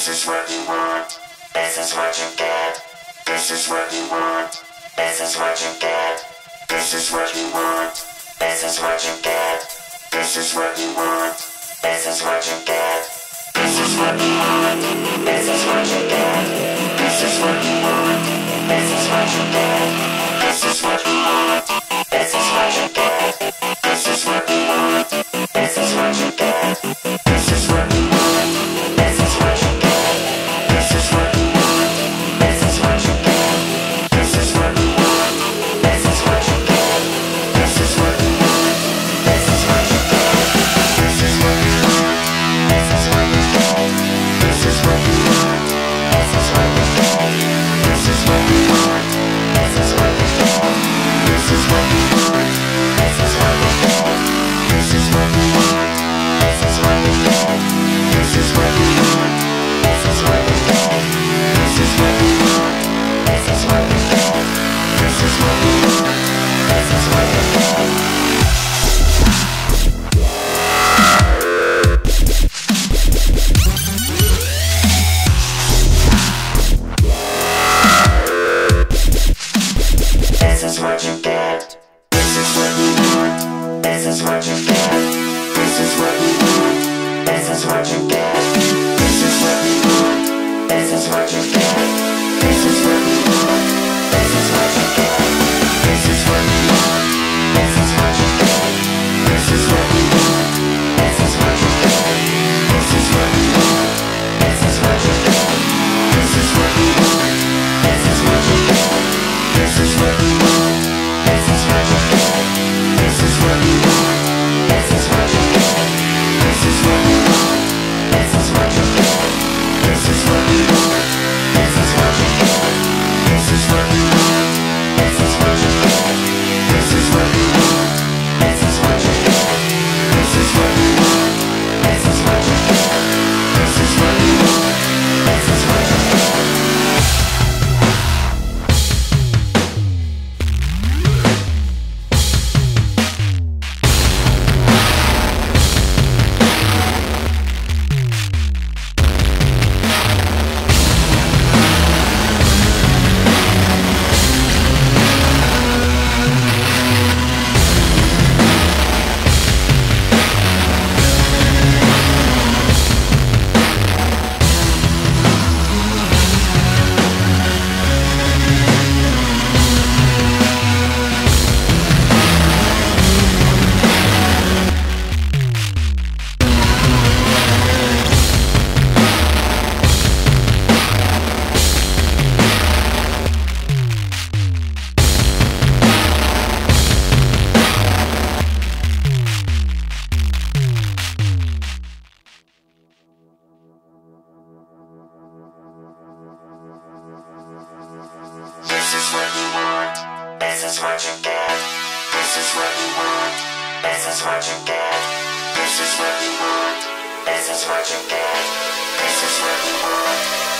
This is what you want. This is what you get. This is what you want. This is what you get. This is what you want. This is what you get. This is what you want. This is what you get. This is what you want. This is what you get. This is what you want. This is what you get. what you get. This is what we want. This is what you get. is what you get. This is what you want. This is what you get. This is what you want. This is what you get. This is what you want.